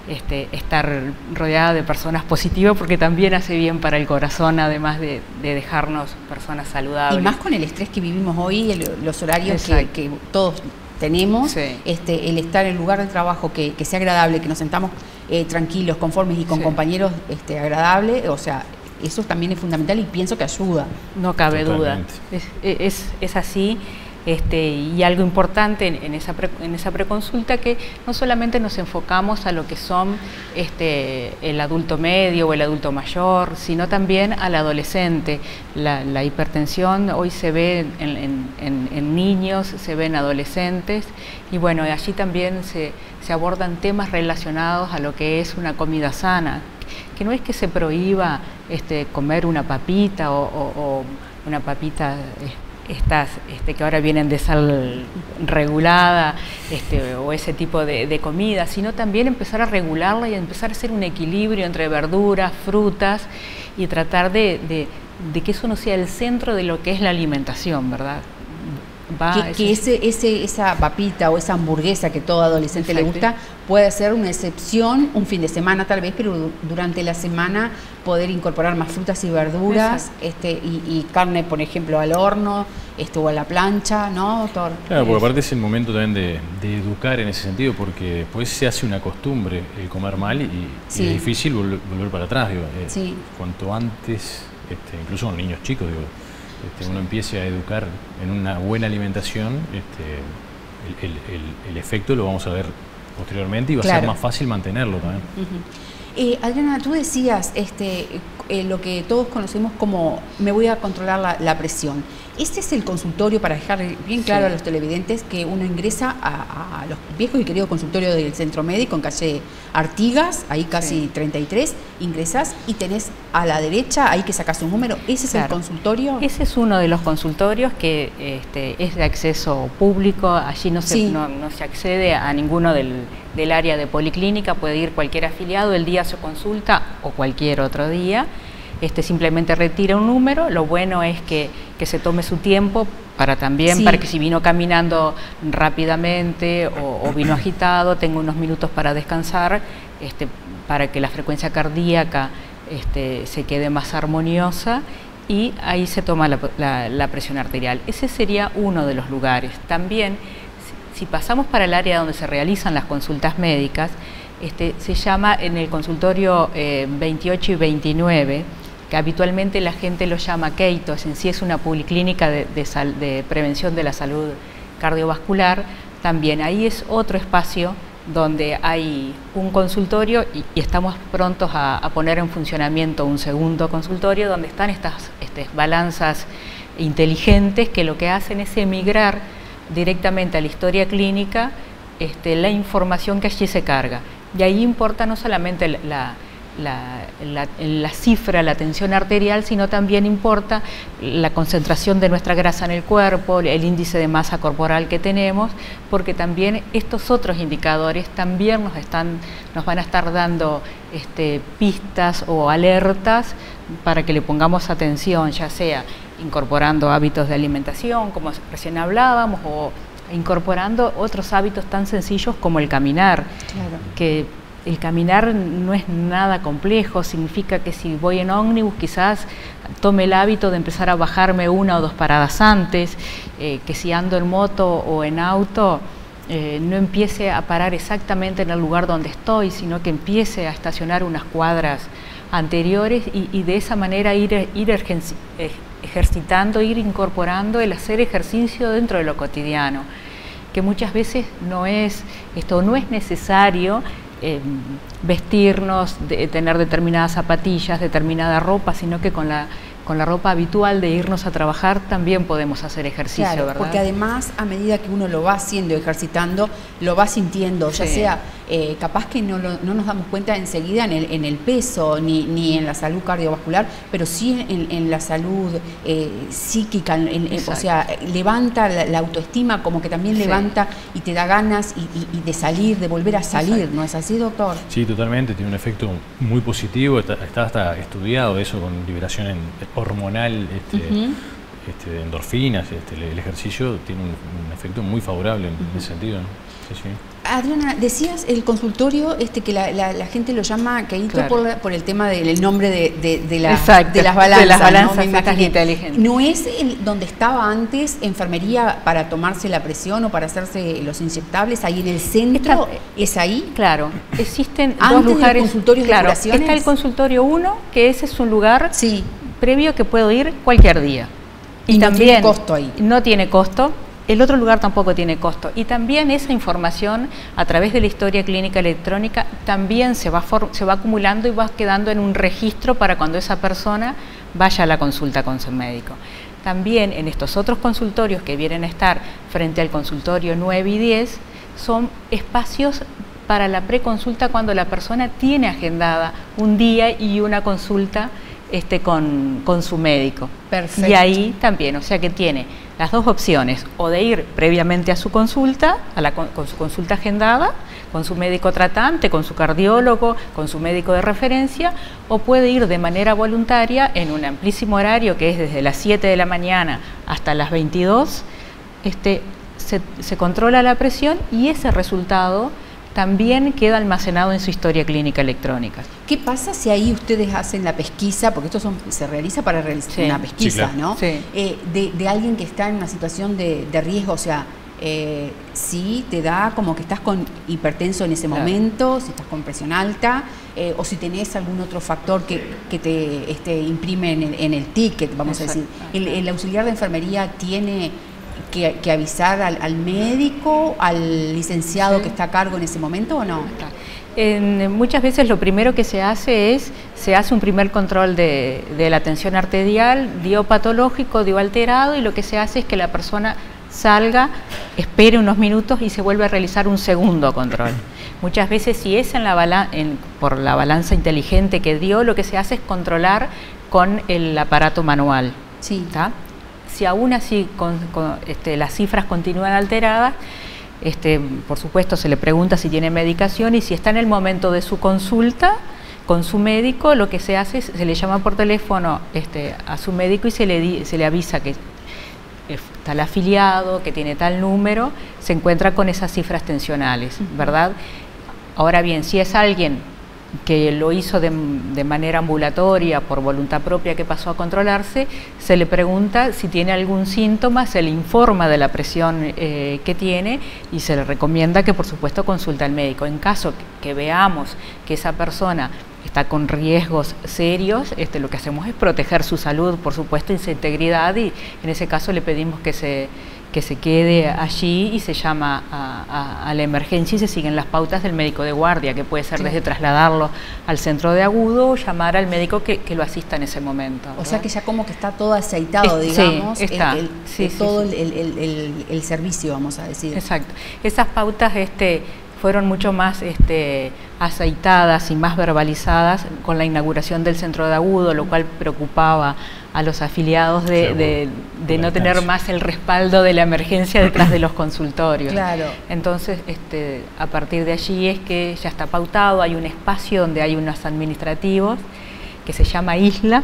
este, estar rodeada de personas positivas porque también hace bien para el corazón, además de, dejarnos personas saludables. Y más con el estrés que vivimos hoy, los horarios que, todos tenemos, este, el estar en el lugar de trabajo que, sea agradable, que nos sentamos eh, tranquilos, conformes y con compañeros este, agradables, o sea, eso también es fundamental y pienso que ayuda. No cabe duda, es, es así. Este, y algo importante en, esa en esa preconsulta que no solamente nos enfocamos a lo que son este, el adulto medio o el adulto mayor, sino también al adolescente. La, hipertensión hoy se ve en, niños, se ve en adolescentes y bueno, allí también se, abordan temas relacionados a lo que es una comida sana, que no es que se prohíba este, comer una papita o, una papita estas este, que ahora vienen de sal regulada este, o ese tipo de, comida, sino también empezar a regularla y empezar a hacer un equilibrio entre verduras, frutas y tratar de, de que eso no sea el centro de lo que es la alimentación, ¿verdad? Que, ese, ese, esa papita o esa hamburguesa que todo adolescente le gusta puede ser una excepción un fin de semana tal vez, pero durante la semana poder incorporar más frutas y verduras este, y, carne, por ejemplo, al horno esto, o a la plancha, ¿no, doctor? Claro, porque aparte es el momento también de, educar en ese sentido, porque después se hace una costumbre el comer mal y, es difícil volver, para atrás. Digo, eh, Cuanto antes, este, incluso con niños chicos, digo, este, uno empiece a educar en una buena alimentación, este, el, efecto lo vamos a ver posteriormente y va a ser más fácil mantenerlo también. Eh, Adriana, tú decías este, eh, lo que todos conocemos como me voy a controlar la, presión. Este es el consultorio, para dejar bien claro a los televidentes, que uno ingresa a, los viejos y queridos consultorios del Centro Médico en calle Artigas, ahí casi 33, ingresas y tenés a la derecha, ahí que sacas un número, ¿ese es el consultorio? Ese es uno de los consultorios que este, es de acceso público, allí no se, no, se accede a ninguno del, del área de policlínica, puede ir cualquier afiliado el día su consulta o cualquier otro día este, simplemente retira un número, lo bueno es que, se tome su tiempo para también, para que si vino caminando rápidamente o, vino agitado, tenga unos minutos para descansar, este, para que la frecuencia cardíaca este, se quede más armoniosa y ahí se toma la, presión arterial. Ese sería uno de los lugares. También, si pasamos para el área donde se realizan las consultas médicas, este, se llama en el consultorio 28 eh, y 29, que habitualmente la gente lo llama Keitos, en sí es una policlínica de, prevención de la salud cardiovascular, también ahí es otro espacio donde hay un consultorio y, estamos prontos a, poner en funcionamiento un segundo consultorio donde están estas, estas balanzas inteligentes que lo que hacen es emigrar directamente a la historia clínica este, la información que allí se carga. Y ahí importa no solamente la la, la, cifra, la tensión arterial, sino también importa la concentración de nuestra grasa en el cuerpo, el índice de masa corporal que tenemos, porque también estos otros indicadores también nos, están, nos van a estar dando este, pistas o alertas para que le pongamos atención, ya sea incorporando hábitos de alimentación, como recién hablábamos, o incorporando otros hábitos tan sencillos como el caminar, que el caminar no es nada complejo, significa que si voy en ómnibus quizás tome el hábito de empezar a bajarme una o dos paradas antes, eh, que si ando en moto o en auto eh, no empiece a parar exactamente en el lugar donde estoy, sino que empiece a estacionar unas cuadras anteriores y, de esa manera ir, ir eh, ejercitando, ir incorporando el hacer ejercicio dentro de lo cotidiano que muchas veces no es esto no es necesario eh, vestirnos, de tener determinadas zapatillas, determinada ropa, sino que con la con la ropa habitual de irnos a trabajar también podemos hacer ejercicio, claro, ¿verdad? Porque además, a medida que uno lo va haciendo, ejercitando, lo va sintiendo, ya sea eh, capaz que no, nos damos cuenta enseguida en el, en el peso ni, ni, en la salud cardiovascular, pero sí en, la salud eh, psíquica, o sea, levanta la, autoestima, como que también levanta y te da ganas y, de salir, de volver a salir, ¿no es así, doctor? Sí, totalmente, tiene un efecto muy positivo, está, hasta estudiado eso con liberación hormonal. Este, este, de endorfinas, este, el, ejercicio tiene un, efecto muy favorable en, ese sentido. Sí, sí. Adriana, decías el consultorio este que la, la, gente lo llama que por, por, el tema del nombre de, de, la, de las balanzas. De las balanzas ¿no? inteligentes. ¿No es el, donde estaba antes enfermería para tomarse la presión o para hacerse los inyectables ahí en el centro? ¿Es ahí? Claro, existen dos lugares. consultorios claro, Está el consultorio 1, que ese es un lugar sí. previo que puedo ir cualquier día. Y, también, no tiene costo ahí. No tiene costo el otro lugar tampoco tiene costo. Y también esa información a través de la historia clínica electrónica también se va, se va acumulando y va quedando en un registro para cuando esa persona vaya a la consulta con su médico. También en estos otros consultorios que vienen a estar frente al consultorio 9 y 10 son espacios para la preconsulta cuando la persona tiene agendada un día y una consulta este, con, con su médico. Perfecto. Y ahí también, o sea que tiene las dos opciones, o de ir previamente a su consulta, a la, con su consulta agendada, con su médico tratante, con su cardiólogo, con su médico de referencia, o puede ir de manera voluntaria en un amplísimo horario que es desde las 7 de la mañana hasta las 22, este, se, se controla la presión y ese resultado también queda almacenado en su historia clínica electrónica. ¿Qué pasa si ahí ustedes hacen la pesquisa, porque esto se realiza para realizar una pesquisa, ¿no? Sí. Eh, de, alguien que está en una situación de, riesgo, o sea, eh, si te da como que estás con hipertenso en ese momento, si estás con presión alta, eh, o si tenés algún otro factor que, te este, imprime en el, ticket, vamos a decir. el auxiliar de enfermería tiene que, avisar al, médico, al licenciado que está a cargo en ese momento o no? muchas veces lo primero que se hace es, se hace un primer control de, la tensión arterial, dio patológico, dio alterado y lo que se hace es que la persona salga, espere unos minutos y se vuelve a realizar un segundo control. Muchas veces si es en la por la balanza inteligente que dio, lo que se hace es controlar con el aparato manual. Sí. Si aún así este, las cifras continúan alteradas, este, por supuesto se le pregunta si tiene medicación y si está en el momento de su consulta con su médico, lo que se hace es, se le llama por teléfono este, a su médico y se le, se le avisa que está el afiliado, que tiene tal número, se encuentra con esas cifras tensionales, ¿verdad? Ahora bien, si es alguien que lo hizo de, manera ambulatoria, por voluntad propia que pasó a controlarse, se le pregunta si tiene algún síntoma, se le informa de la presión eh, que tiene y se le recomienda que por supuesto consulte al médico. En caso que, veamos que esa persona está con riesgos serios, este, lo que hacemos es proteger su salud, por supuesto, y su integridad y en ese caso le pedimos que se que se quede allí y se llama a, la emergencia y se siguen las pautas del médico de guardia, que puede ser desde trasladarlo al centro de agudo o llamar al médico que, lo asista en ese momento. O sea que ya como que está todo aceitado, digamos, está. todo el, servicio, vamos a decir. Exacto. Esas pautas este, fueron mucho más este, aceitadas y más verbalizadas con la inauguración del centro de agudo, lo cual preocupaba a los afiliados de, no tener más el respaldo de la emergencia detrás de los consultorios. Claro. Entonces, este, a partir de allí es que ya está pautado, hay un espacio donde hay unos administrativos que se llama Isla,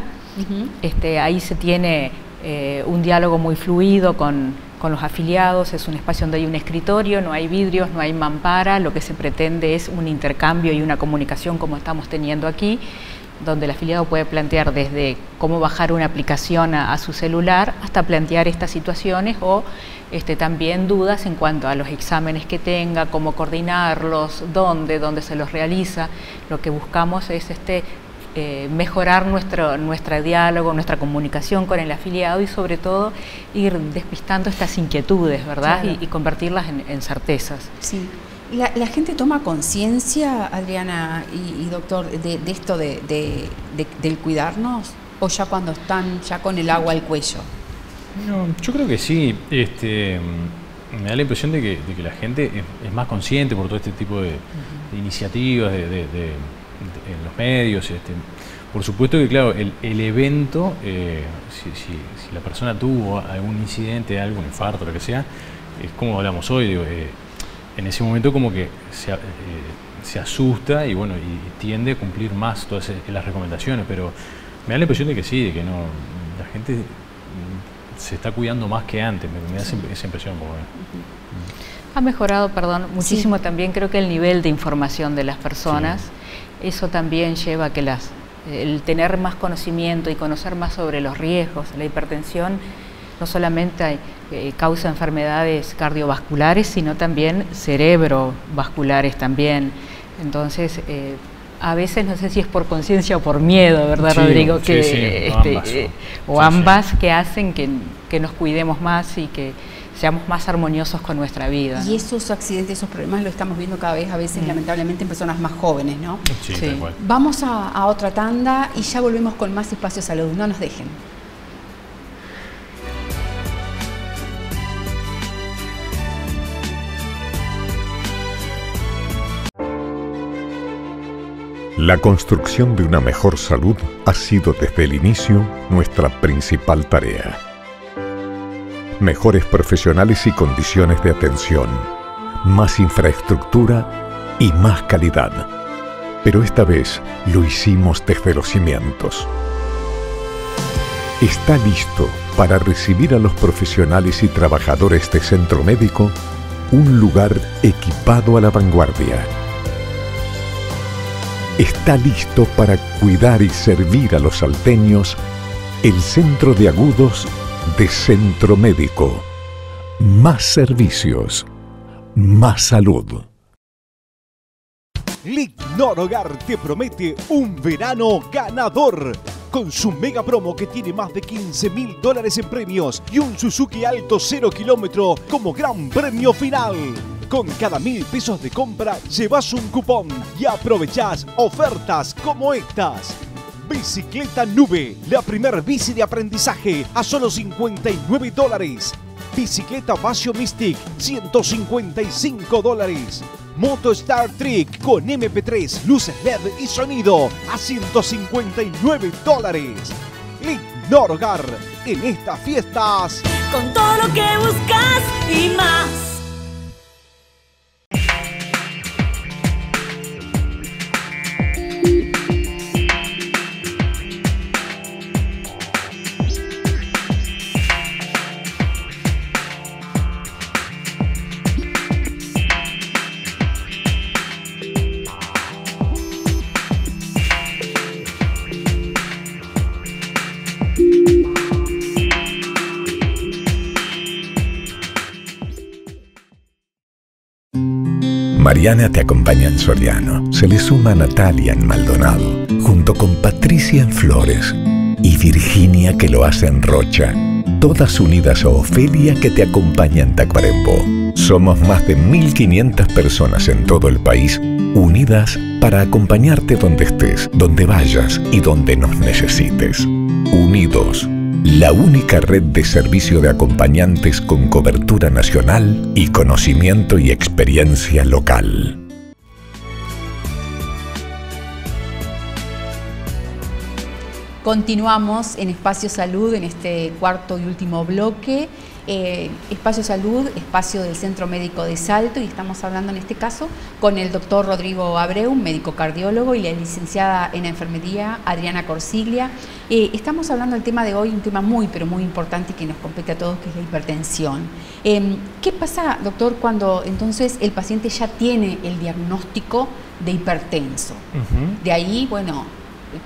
este, ahí se tiene eh, un diálogo muy fluido con, con los afiliados, es un espacio donde hay un escritorio, no hay vidrios, no hay mampara, lo que se pretende es un intercambio y una comunicación como estamos teniendo aquí donde el afiliado puede plantear desde cómo bajar una aplicación a, su celular hasta plantear estas situaciones o este, también dudas en cuanto a los exámenes que tenga, cómo coordinarlos, dónde, dónde se los realiza. Lo que buscamos es este, eh, mejorar nuestro, nuestro diálogo, nuestra comunicación con el afiliado y sobre todo ir despistando estas inquietudes, ¿verdad? Y, convertirlas en, en certezas. Sí. La, gente toma conciencia, Adriana y, doctor, de, esto de, del cuidarnos o ya cuando están ya con el agua al cuello? No, yo creo que sí. Este, me da la impresión de que, la gente es, más consciente por todo este tipo de, iniciativas de, en los medios. Este, por supuesto que, claro, el, evento, eh, si, la persona tuvo algún incidente, algún infarto, lo que sea, es como hablamos hoy, digo, eh, en ese momento como que se, eh, se asusta y bueno, y tiende a cumplir más todas las recomendaciones, pero me da la impresión de que sí, de que no, la gente se está cuidando más que antes, me, da esa impresión. Ha mejorado, perdón, muchísimo también creo que el nivel de información de las personas, eso también lleva a que las, el tener más conocimiento y conocer más sobre los riesgos, la hipertensión no solamente eh, causa enfermedades cardiovasculares, sino también cerebrovasculares también. Entonces, eh, a veces no sé si es por conciencia o por miedo, ¿verdad, Rodrigo? Que, este, eh, o ambas que hacen que, nos cuidemos más y que seamos más armoniosos con nuestra vida. Y esos accidentes, esos problemas lo estamos viendo cada vez, a veces, mm. lamentablemente, en personas más jóvenes, ¿no? Sí, Vamos a, a otra tanda y ya volvemos con más espacio salud. No nos dejen. La construcción de una mejor salud ha sido desde el inicio nuestra principal tarea. Mejores profesionales y condiciones de atención, más infraestructura y más calidad. Pero esta vez lo hicimos desde los cimientos. Está listo para recibir a los profesionales y trabajadores de Centro Médico un lugar equipado a la vanguardia. Está listo para cuidar y servir a los salteños el centro de agudos de Centro Médico. Más servicios, más salud. Lignor Hogar te promete un verano ganador. Con su mega promo que tiene más de 15 mil dólares en premios y un Suzuki Alto 0 kilómetro como gran premio final. Con cada mil pesos de compra llevas un cupón y aprovechás ofertas como estas. Bicicleta Nube, la primer bici de aprendizaje a solo 59 dólares. Bicicleta Vasio Mystic, 155 dólares. Moto Star Trek con MP3, luces LED y sonido a 159 dólares. Lignor Hogar en estas fiestas. Con todo lo que buscas y más. Mariana te acompaña en Soriano. Se le suma Natalia en Maldonado, junto con Patricia en Flores y Virginia que lo hace en Rocha. Todas unidas a Ofelia que te acompaña en Tacuarembó. Somos más de 1.500 personas en todo el país unidas para acompañarte donde estés, donde vayas y donde nos necesites. Unidos la única red de servicio de acompañantes con cobertura nacional y conocimiento y experiencia local. Continuamos en Espacio Salud en este cuarto y último bloque. Eh, espacio Salud, espacio del Centro Médico de Salto y estamos hablando en este caso con el doctor Rodrigo Abreu, médico cardiólogo, y la licenciada en enfermería Adriana Corsiglia. Eh, estamos hablando del tema de hoy, un tema muy, pero muy importante que nos compete a todos, que es la hipertensión. Em, ¿Qué pasa, doctor, cuando entonces el paciente ya tiene el diagnóstico de hipertenso? De ahí, bueno,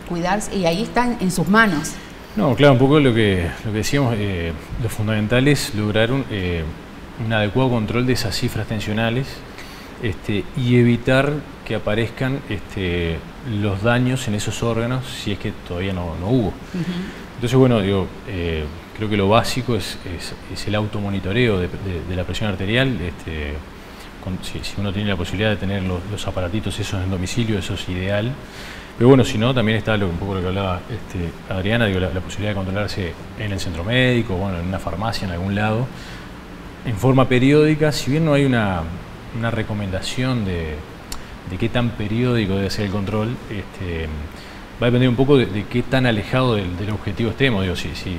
cuidarse, y ahí están en sus manos. No, claro, un poco lo que, lo que decíamos, eh, lo fundamental es lograr un, eh, un, adecuado control de esas cifras tensionales este, y evitar que aparezcan este, los daños en esos órganos si es que todavía no, hubo. Entonces, bueno, digo, eh, creo que lo básico es, es, el automonitoreo de, de, la presión arterial. Este, si, uno tiene la posibilidad de tener los, los aparatitos esos en domicilio, eso es ideal. Pero bueno, si no, también está lo, un poco lo que hablaba este, Adriana, digo, la, posibilidad de controlarse en el centro médico, bueno, en una farmacia, en algún lado, en forma periódica, si bien no hay una, recomendación de, qué tan periódico debe ser el control, este, va a depender un poco de, qué tan alejado del, objetivo estemos. Digo, si, si,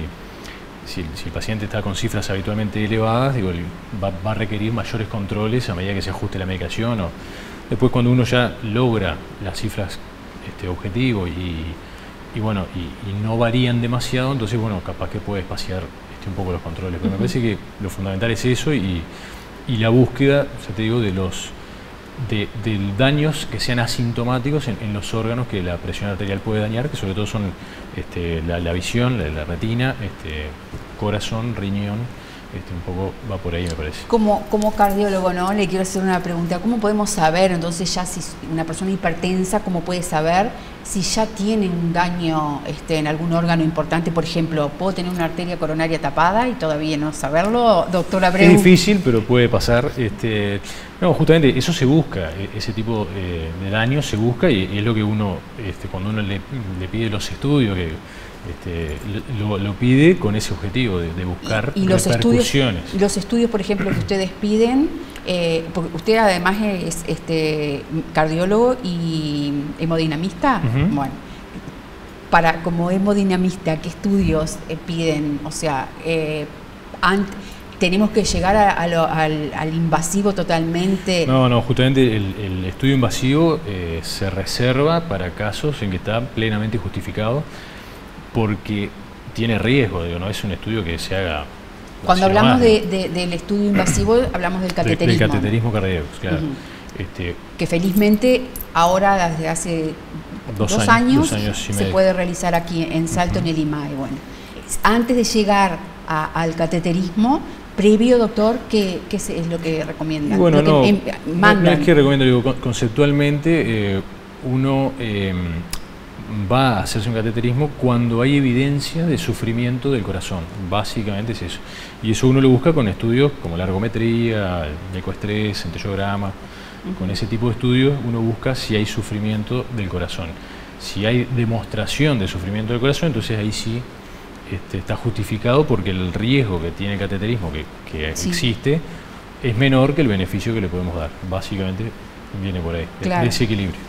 si, el paciente está con cifras habitualmente elevadas, digo, va, va, a requerir mayores controles a medida que se ajuste la medicación. O, después cuando uno ya logra las cifras este objetivo y, bueno, y, no varían demasiado, entonces bueno, capaz que puede espaciar este, un poco los controles. Pero me parece que lo fundamental es eso y, la búsqueda, ya te digo, de los de, daños que sean asintomáticos en, los órganos que la presión arterial puede dañar, que sobre todo son este, la, visión, la, la retina, este, corazón, riñón este, un poco va por ahí, me parece. Como, como cardiólogo, ¿no? Le quiero hacer una pregunta. ¿Cómo podemos saber, entonces, ya si una persona hipertensa, cómo puede saber si ya tiene un daño este, en algún órgano importante? Por ejemplo, ¿puedo tener una arteria coronaria tapada y todavía no saberlo, doctora Abreu? Es difícil, pero puede pasar. Este, no, justamente eso se busca, e, ese tipo eh, de daño se busca y, es lo que uno, este, cuando uno le, le pide los estudios, que este, lo, pide con ese objetivo de, buscar y, los Estudios, los estudios, por ejemplo, que ustedes piden, eh, porque usted además es este, cardiólogo y hemodinamista, bueno, para como hemodinamista, ¿qué estudios eh, piden? O sea, eh, tenemos que llegar al, invasivo totalmente. No, no, justamente el, estudio invasivo eh, se reserva para casos en que está plenamente justificado porque tiene riesgo, digo, no es un estudio que se haga. Cuando hablamos del estudio invasivo, hablamos del cateterismo. Del cateterismo cardíaco, claro. este, que felizmente ahora, desde hace dos, años, se puede realizar aquí en Salto, en el IMAE. Bueno, antes de llegar al cateterismo, previo, doctor, ¿qué, es lo que recomienda? Bueno, no, em, no, es que recomiendo, digo, conceptualmente eh, uno em, va a hacerse un cateterismo cuando hay evidencia de sufrimiento del corazón, básicamente es eso. Y eso uno lo busca con estudios como la ergometría, el ecoestrés, centellograma, con ese tipo de estudios uno busca si hay sufrimiento del corazón. Si hay demostración de sufrimiento del corazón, entonces ahí sí este, está justificado porque el riesgo que tiene el cateterismo, que, existe, es menor que el beneficio que le podemos dar. Básicamente viene por ahí, claro. ese equilibrio.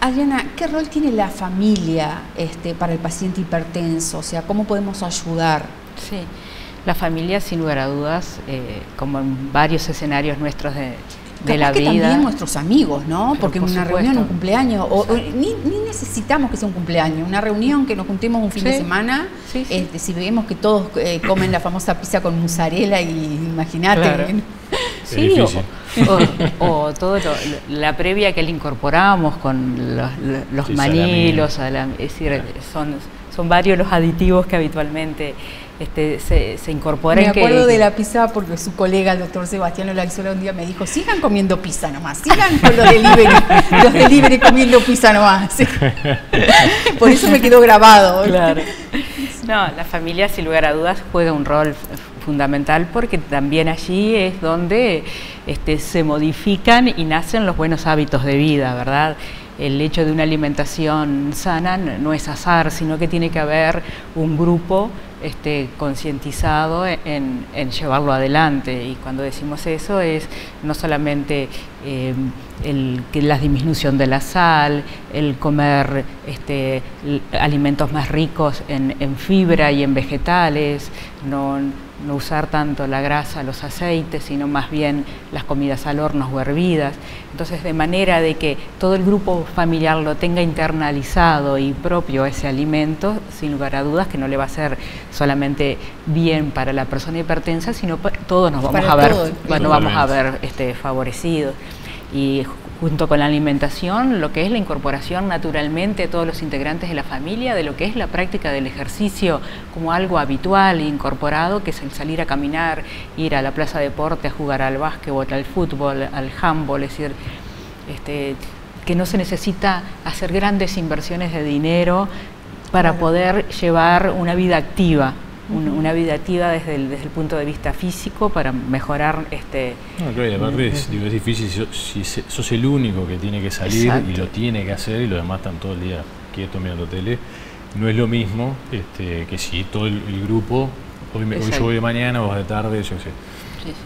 Adriana, ¿qué rol tiene la familia este, para el paciente hipertenso? O sea, ¿cómo podemos ayudar? Sí, la familia, sin lugar a dudas, eh, como en varios escenarios nuestros de, de la que vida. también nuestros amigos, ¿no? Porque en una reunión, un cumpleaños, o, ni, necesitamos que sea un cumpleaños, una reunión que nos juntemos un fin de semana, este, si vemos que todos eh, comen la famosa pizza con mozzarella y imagínate. Sí, o, o, todo la previa que le incorporamos con los, los manilos, es decir, son, son varios los aditivos que habitualmente este, se, se incorpora. Me acuerdo de la pizza porque su colega, el doctor Sebastián Olaizola, un día me dijo, sigan comiendo pizza nomás, sigan con los delivery, los delivery comiendo pizza nomás. Por eso me quedó grabado. Claro. No, la familia, sin lugar a dudas, juega un rol fundamental porque también allí es donde este, se modifican y nacen los buenos hábitos de vida, ¿verdad? el hecho de una alimentación sana no es azar, sino que tiene que haber un grupo este, concientizado en, llevarlo adelante. Y cuando decimos eso es no solamente eh, el, la disminución de la sal, el comer este, alimentos más ricos en, en fibra y en vegetales, no, no usar tanto la grasa, los aceites, sino más bien las comidas al horno o hervidas. Entonces, de manera de que todo el grupo familiar lo tenga internalizado y propio ese alimento, sin lugar a dudas que no le va a ser solamente bien para la persona hipertensa, sino todos nos vamos a ver, bueno, vamos a ver este, favorecidos. Y junto con la alimentación, lo que es la incorporación naturalmente de todos los integrantes de la familia, de lo que es la práctica del ejercicio como algo habitual e incorporado, que es el salir a caminar, ir a la plaza de deporte, a jugar al básquetbol, al fútbol, al handball, es decir, este, que no se necesita hacer grandes inversiones de dinero para poder llevar una vida activa una vida activa desde el, desde el punto de vista físico para mejorar este no, claro, y aparte es, digo, es, difícil si, sos el único que tiene que salir y lo tiene que hacer y los demás están todo el día quietos mirando tele no es lo mismo este, que si todo el, grupo hoy, yo voy de mañana vos de tarde yo sé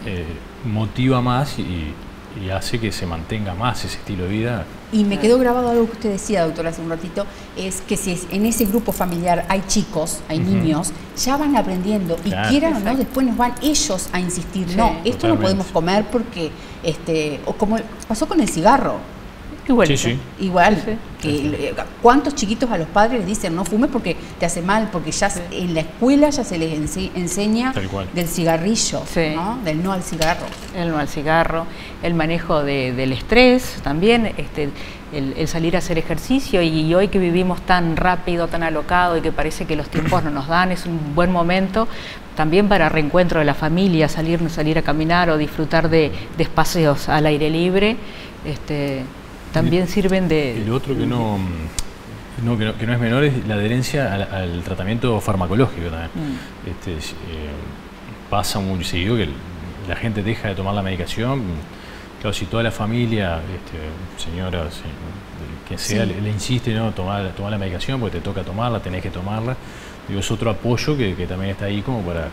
eh, motiva más y, y hace que se mantenga más ese estilo de vida. Y me quedó grabado algo que usted decía, doctora, hace un ratito, es que si en ese grupo familiar hay chicos, hay niños, ya van aprendiendo. Y quieran o no, después nos van ellos a insistir, no, esto no podemos comer porque, este, o como pasó con el cigarro, Igual. Sí, Igual. ¿Cuántos chiquitos a los padres les dicen no fumes porque te hace mal? Porque ya en la escuela ya se les enseña del cigarrillo, del no al cigarro. El no al cigarro, el manejo del estrés también, este, el, salir a hacer ejercicio y, hoy que vivimos tan rápido, tan alocado y que parece que los tiempos no nos dan, es un buen momento también para reencuentro de la familia, salir, salir a caminar o disfrutar de, de espacios al aire libre. Este, también sirven de... El otro que no, no, que no, es menor es la adherencia al, tratamiento farmacológico también. Mm. Este, eh, pasa muy seguido que la gente deja de tomar la medicación. Claro, si toda la familia, este, señora, que sea, le, insiste no tomar, tomar la medicación porque te toca tomarla, tenés que tomarla. Digo, es otro apoyo que, que también está ahí como para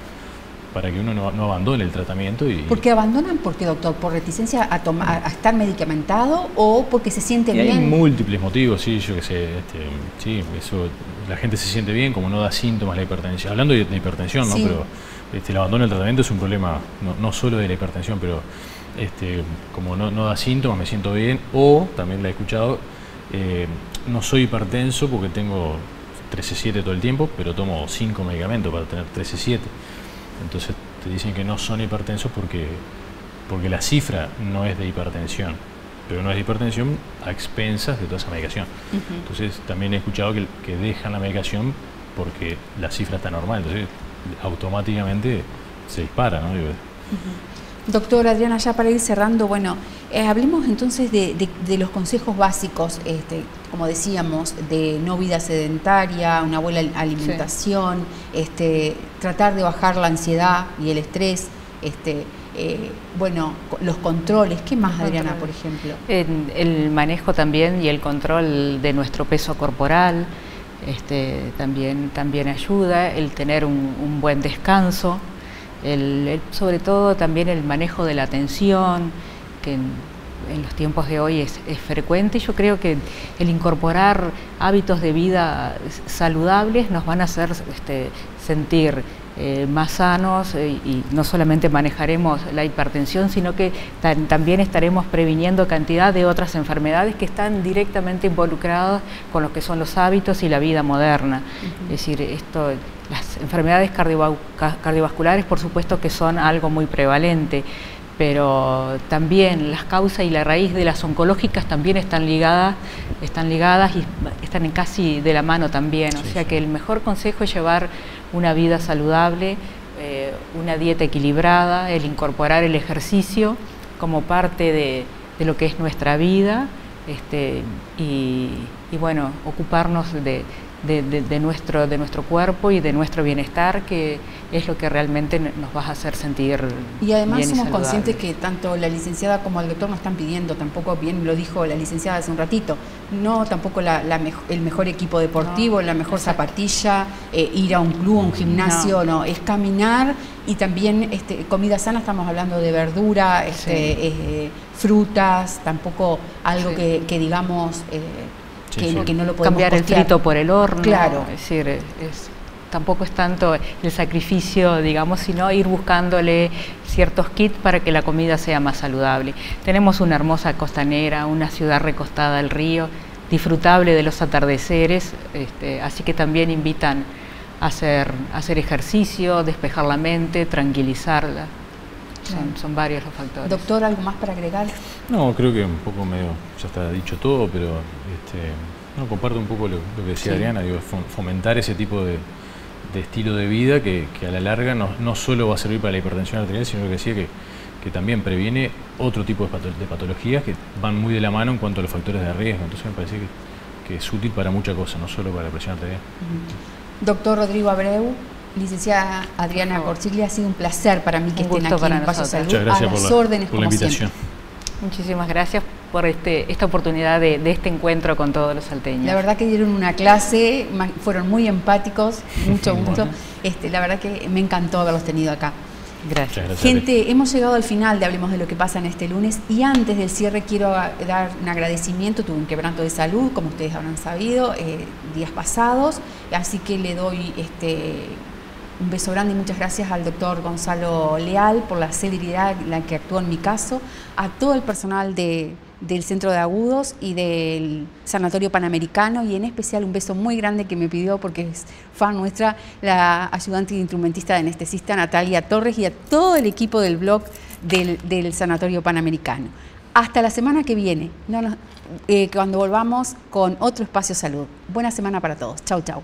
para que uno no, abandone el tratamiento. Y, ¿Por qué abandonan? ¿Por qué, doctor? ¿Por reticencia a, tomar, a estar medicamentado o porque se siente bien? Hay múltiples motivos, sí, yo que sé. Este, sí, eso, la gente se siente bien como no da síntomas la hipertensión. Hablando de, hipertensión, ¿no? Pero Este, el abandono del tratamiento es un problema no, solo de la hipertensión, pero este, como no, da síntomas, me siento bien, o también la he escuchado, eh, no soy hipertenso porque tengo 13-7 todo el tiempo, pero tomo 5 medicamentos para tener 13-7. Entonces te dicen que no son hipertensos porque, porque la cifra no es de hipertensión, pero no es de hipertensión a expensas de toda esa medicación. Entonces también he escuchado que, que, dejan la medicación porque la cifra está normal, entonces automáticamente se dispara. ¿no? Doctor Adriana, ya para ir cerrando, bueno, eh, hablemos entonces de, los consejos básicos, este, como decíamos, de no vida sedentaria, una buena alimentación, este, tratar de bajar la ansiedad y el estrés, este, eh, bueno, los controles, ¿qué más Adriana, por ejemplo? El, manejo también y el control de nuestro peso corporal, este, también, también ayuda, el tener un buen descanso sobre todo también el manejo de la atención, que en, los tiempos de hoy es, frecuente. Yo creo que el incorporar hábitos de vida saludables nos van a hacer este, sentir eh, más sanos eh, y no solamente manejaremos la hipertensión, sino que también estaremos previniendo cantidad de otras enfermedades que están directamente involucradas con lo que son los hábitos y la vida moderna. Es decir, esto las enfermedades cardiovasculares, por supuesto que son algo muy prevalente, pero también las causas y la raíz de las oncológicas también están ligadas, están ligadas y están casi de la mano también. O sea que el mejor consejo es llevar una vida saludable, eh, una dieta equilibrada, el incorporar el ejercicio como parte de, lo que es nuestra vida este, y bueno, ocuparnos de, de, nuestro, de nuestro cuerpo y de nuestro bienestar, que es lo que realmente nos va a hacer sentir. Y además somos conscientes que tanto la licenciada como el doctor nos están pidiendo, tampoco bien lo dijo la licenciada hace un ratito, no tampoco la, el mejor equipo deportivo, la mejor zapatilla, eh, ir a un club, a un gimnasio, no. es caminar y también este, comida sana, estamos hablando de verdura, este, eh, frutas, tampoco algo que, digamos... Eh, que, no lo podemos Cambiar el frito por el horno. Claro. Es decir, es, tampoco es tanto el sacrificio, digamos, sino ir buscándole ciertos kits para que la comida sea más saludable. Tenemos una hermosa costanera, una ciudad recostada al río, disfrutable de los atardeceres, este, así que también invitan a hacer, hacer ejercicio, despejar la mente, tranquilizarla. Son, son, varios los factores. Doctor, ¿algo más para agregar? No, creo que un poco medio, ya está dicho todo, pero este, no, comparto un poco lo, que decía Adriana, digo, fomentar ese tipo de, estilo de vida que, a la larga no, no, solo va a servir para la hipertensión arterial, sino que decía que, que también previene otro tipo de, patologías que van muy de la mano en cuanto a los factores de riesgo. Entonces me parece que, es útil para muchas cosas, no solo para la presión arterial. Doctor Rodrigo Abreu, Licenciada Adriana Corsiglia, ha sido un placer para mí que estén aquí en Paso Salud. Muchas gracias a las por órdenes, la invitación. Muchísimas gracias por este, esta oportunidad de, este encuentro con todos los salteños. La verdad que dieron una clase, fueron muy empáticos, mucho gusto. Este, la verdad que me encantó haberlos tenido acá. Gracias. Gente, hemos llegado al final de Hablemos de lo que pasa en este lunes y antes del cierre quiero dar un agradecimiento, tuve un quebranto de salud, como ustedes habrán sabido, eh, días pasados, así que le doy este un beso grande y muchas gracias al doctor Gonzalo Leal por la celeridad en la que actuó en mi caso, a todo el personal del Centro de Agudos y del Sanatorio Panamericano y en especial un beso muy grande que me pidió porque es fan nuestra, la ayudante instrumentista de anestesista Natalia Torres y a todo el equipo del blog del, Sanatorio Panamericano. Hasta la semana que viene, eh, cuando volvamos con otro espacio salud. Buena semana para todos. Chau, chau.